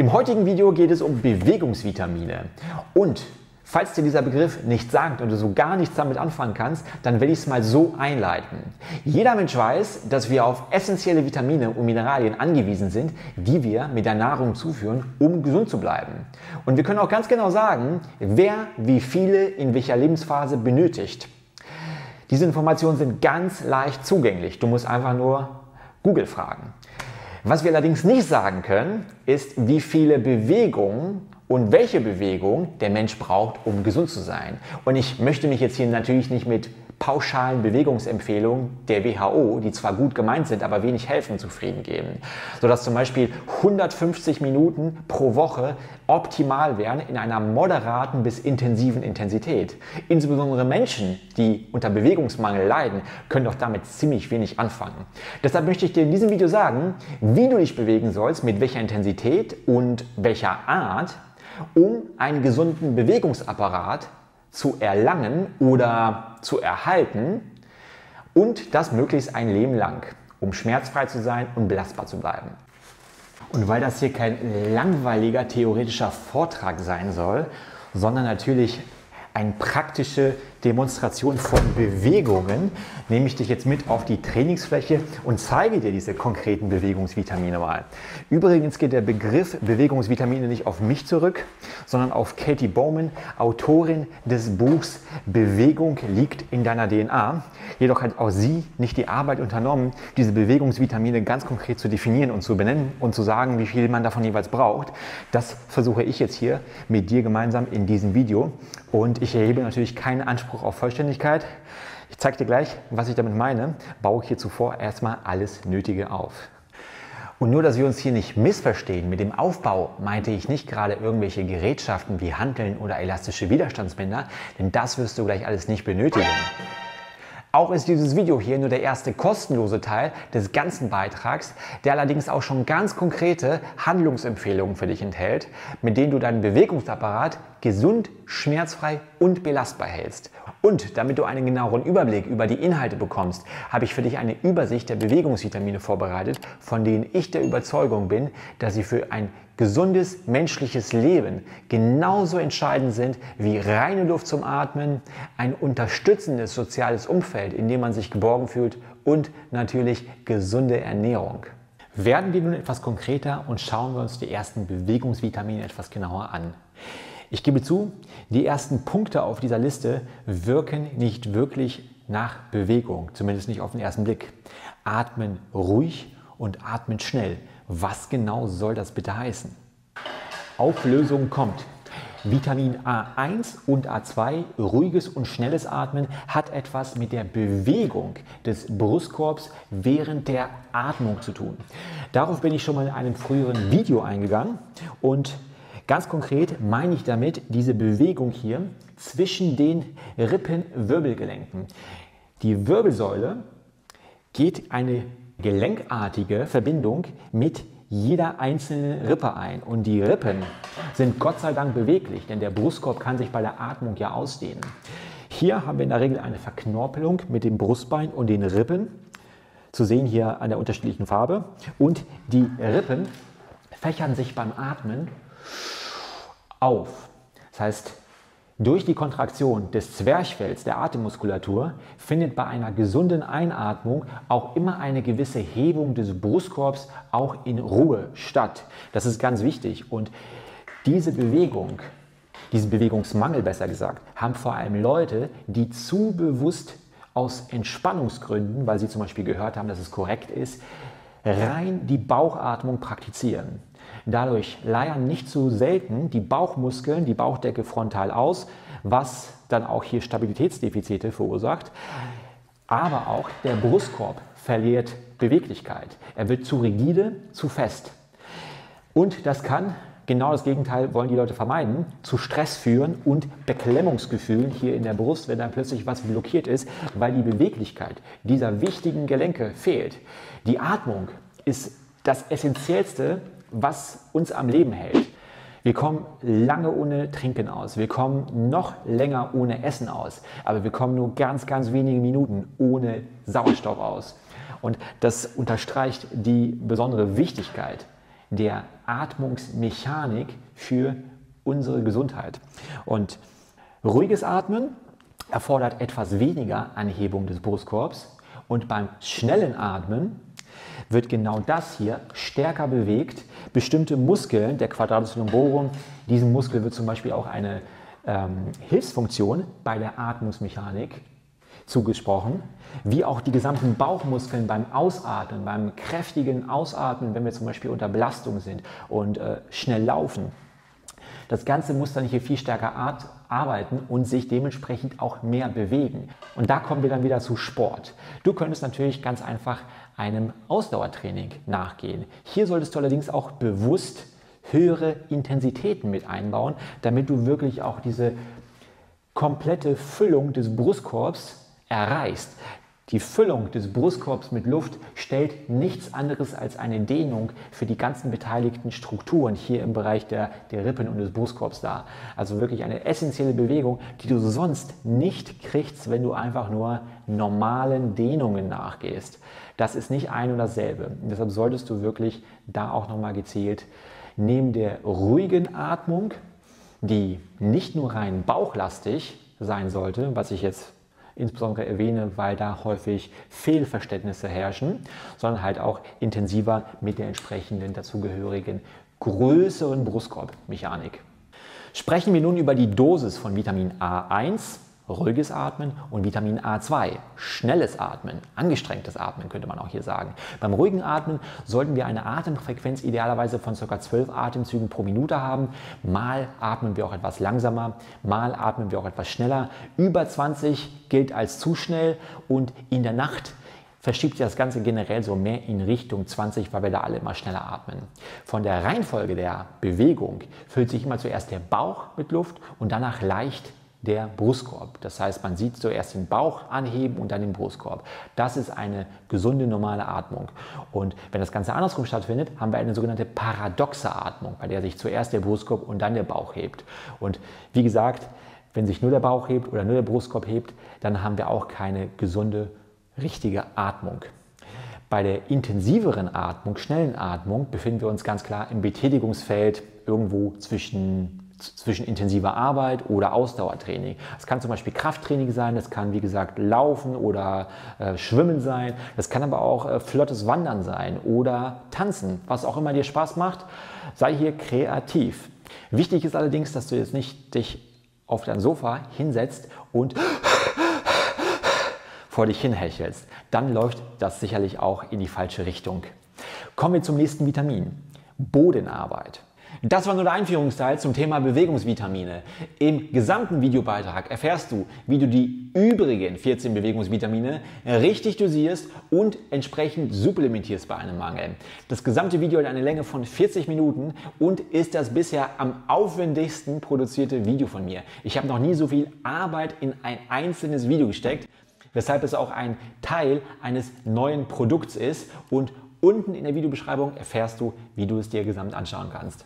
Im heutigen Video geht es um Bewegungsvitamine. Und falls dir dieser Begriff nicht sagt und du so gar nichts damit anfangen kannst, dann will ich es mal so einleiten. Jeder Mensch weiß, dass wir auf essentielle Vitamine und Mineralien angewiesen sind, die wir mit der Nahrung zuführen, um gesund zu bleiben. Und wir können auch ganz genau sagen, wer wie viele in welcher Lebensphase benötigt. Diese Informationen sind ganz leicht zugänglich. Du musst einfach nur Google fragen. Was wir allerdings nicht sagen können, ist, wie viele Bewegungen und welche Bewegung der Mensch braucht, um gesund zu sein. Und ich möchte mich jetzt hier natürlich nicht mit pauschalen Bewegungsempfehlungen der WHO, die zwar gut gemeint sind, aber wenig helfen, zufrieden geben. Sodass zum Beispiel 150 Minuten pro Woche optimal wären in einer moderaten bis intensiven Intensität. Insbesondere Menschen, die unter Bewegungsmangel leiden, können doch damit ziemlich wenig anfangen. Deshalb möchte ich dir in diesem Video sagen, wie du dich bewegen sollst, mit welcher Intensität und welcher Art, um einen gesunden Bewegungsapparat zu erlangen oder zu erhalten und das möglichst ein Leben lang, um schmerzfrei zu sein und belastbar zu bleiben. Und weil das hier kein langweiliger theoretischer Vortrag sein soll, sondern natürlich eine praktische Demonstration von Bewegungen, nehme ich dich jetzt mit auf die Trainingsfläche und zeige dir diese konkreten Bewegungsvitamine mal. Übrigens geht der Begriff Bewegungsvitamine nicht auf mich zurück, sondern auf Katie Bowman, Autorin des Buchs Bewegung liegt in deiner DNA. Jedoch hat auch sie nicht die Arbeit unternommen, diese Bewegungsvitamine ganz konkret zu definieren und zu benennen und zu sagen, wie viel man davon jeweils braucht. Das versuche ich jetzt hier mit dir gemeinsam in diesem Video und ich erhebe natürlich keinen Anspruch auf Vollständigkeit. Ich zeige dir gleich, was ich damit meine. Baue hier zuvor erstmal alles Nötige auf. Und nur, dass wir uns hier nicht missverstehen, mit dem Aufbau meinte ich nicht gerade irgendwelche Gerätschaften wie Hanteln oder elastische Widerstandsbänder, denn das wirst du gleich alles nicht benötigen. Auch ist dieses Video hier nur der erste kostenlose Teil des ganzen Beitrags, der allerdings auch schon ganz konkrete Handlungsempfehlungen für dich enthält, mit denen du deinen Bewegungsapparat gesund, schmerzfrei und belastbar hältst. Und damit du einen genaueren Überblick über die Inhalte bekommst, habe ich für dich eine Übersicht der Bewegungsvitamine vorbereitet, von denen ich der Überzeugung bin, dass sie für ein gesundes menschliches Leben genauso entscheidend sind wie reine Luft zum Atmen, ein unterstützendes soziales Umfeld, in dem man sich geborgen fühlt und natürlich gesunde Ernährung. Werden wir nun etwas konkreter und schauen wir uns die ersten Bewegungsvitamine etwas genauer an. Ich gebe zu, die ersten Punkte auf dieser Liste wirken nicht wirklich nach Bewegung, zumindest nicht auf den ersten Blick. Atmen ruhig und atmen schnell. Was genau soll das bitte heißen? Auflösung kommt. Vitamin A1 und A2, ruhiges und schnelles Atmen, hat etwas mit der Bewegung des Brustkorbs während der Atmung zu tun. Darauf bin ich schon mal in einem früheren Video eingegangen und ganz konkret meine ich damit diese Bewegung hier zwischen den Rippenwirbelgelenken. Die Wirbelsäule geht eine gelenkartige Verbindung mit jeder einzelne Rippe ein. Und die Rippen sind Gott sei Dank beweglich, denn der Brustkorb kann sich bei der Atmung ja ausdehnen. Hier haben wir in der Regel eine Verknorpelung mit dem Brustbein und den Rippen, zu sehen hier an der unterschiedlichen Farbe. Und die Rippen fächern sich beim Atmen auf. Das heißt, durch die Kontraktion des Zwerchfells der Atemmuskulatur findet bei einer gesunden Einatmung auch immer eine gewisse Hebung des Brustkorbs auch in Ruhe statt. Das ist ganz wichtig. Und diese Bewegung, diesen Bewegungsmangel besser gesagt, haben vor allem Leute, die zu bewusst aus Entspannungsgründen, weil sie zum Beispiel gehört haben, dass es korrekt ist, rein die Bauchatmung praktizieren. Dadurch leiern nicht zu selten die Bauchmuskeln, die Bauchdecke frontal aus, was dann auch hier Stabilitätsdefizite verursacht. Aber auch der Brustkorb verliert Beweglichkeit. Er wird zu rigide, zu fest. Und das kann, genau das Gegenteil wollen die Leute vermeiden, zu Stress führen und Beklemmungsgefühlen hier in der Brust, wenn dann plötzlich was blockiert ist, weil die Beweglichkeit dieser wichtigen Gelenke fehlt. Die Atmung ist das Essentiellste was uns am Leben hält. Wir kommen lange ohne Trinken aus. Wir kommen noch länger ohne Essen aus. Aber wir kommen nur ganz, ganz wenige Minuten ohne Sauerstoff aus. Und das unterstreicht die besondere Wichtigkeit der Atmungsmechanik für unsere Gesundheit. Und ruhiges Atmen erfordert etwas weniger Anhebung des Brustkorbs und beim schnellen Atmen wird genau das hier stärker bewegt. Bestimmte Muskeln, der Quadratus lumborum, diesem Muskel wird zum Beispiel auch eine ähm, Hilfsfunktion bei der Atmungsmechanik zugesprochen, wie auch die gesamten Bauchmuskeln beim Ausatmen, beim kräftigen Ausatmen, wenn wir zum Beispiel unter Belastung sind und äh, schnell laufen. Das Ganze muss dann hier viel stärker arbeiten und sich dementsprechend auch mehr bewegen. Und da kommen wir dann wieder zu Sport. Du könntest natürlich ganz einfach einem Ausdauertraining nachgehen. Hier solltest du allerdings auch bewusst höhere Intensitäten mit einbauen, damit du wirklich auch diese komplette Füllung des Brustkorbs erreichst. Die Füllung des Brustkorbs mit Luft stellt nichts anderes als eine Dehnung für die ganzen beteiligten Strukturen hier im Bereich der, der Rippen und des Brustkorbs dar. Also wirklich eine essentielle Bewegung, die du sonst nicht kriegst, wenn du einfach nur normalen Dehnungen nachgehst. Das ist nicht ein und dasselbe. Und deshalb solltest du wirklich da auch nochmal gezielt neben der ruhigen Atmung, die nicht nur rein bauchlastig sein sollte, was ich jetzt insbesondere erwähne, weil da häufig Fehlverständnisse herrschen, sondern halt auch intensiver mit der entsprechenden dazugehörigen größeren Brustkorbmechanik. Sprechen wir nun über die Dosis von Vitamin A1 ruhiges Atmen und Vitamin A2, schnelles Atmen, angestrengtes Atmen könnte man auch hier sagen. Beim ruhigen Atmen sollten wir eine Atemfrequenz idealerweise von ca. 12 Atemzügen pro Minute haben. Mal atmen wir auch etwas langsamer, mal atmen wir auch etwas schneller. Über 20 gilt als zu schnell und in der Nacht verschiebt sich das Ganze generell so mehr in Richtung 20, weil wir da alle immer schneller atmen. Von der Reihenfolge der Bewegung füllt sich immer zuerst der Bauch mit Luft und danach leicht der Brustkorb. Das heißt, man sieht zuerst den Bauch anheben und dann den Brustkorb. Das ist eine gesunde, normale Atmung. Und wenn das Ganze andersrum stattfindet, haben wir eine sogenannte paradoxe Atmung, bei der sich zuerst der Brustkorb und dann der Bauch hebt. Und wie gesagt, wenn sich nur der Bauch hebt oder nur der Brustkorb hebt, dann haben wir auch keine gesunde, richtige Atmung. Bei der intensiveren Atmung, schnellen Atmung, befinden wir uns ganz klar im Betätigungsfeld irgendwo zwischen zwischen intensiver Arbeit oder Ausdauertraining. Es kann zum Beispiel Krafttraining sein, das kann wie gesagt Laufen oder äh, Schwimmen sein, das kann aber auch äh, flottes Wandern sein oder Tanzen, was auch immer dir Spaß macht. Sei hier kreativ. Wichtig ist allerdings, dass du jetzt nicht dich auf dein Sofa hinsetzt und vor dich hinhechelst. Dann läuft das sicherlich auch in die falsche Richtung. Kommen wir zum nächsten Vitamin. Bodenarbeit. Das war nur der Einführungsteil zum Thema Bewegungsvitamine. Im gesamten Videobeitrag erfährst du, wie du die übrigen 14 Bewegungsvitamine richtig dosierst und entsprechend supplementierst bei einem Mangel. Das gesamte Video hat eine Länge von 40 Minuten und ist das bisher am aufwendigsten produzierte Video von mir. Ich habe noch nie so viel Arbeit in ein einzelnes Video gesteckt, weshalb es auch ein Teil eines neuen Produkts ist und Unten in der Videobeschreibung erfährst du, wie du es dir gesamt anschauen kannst.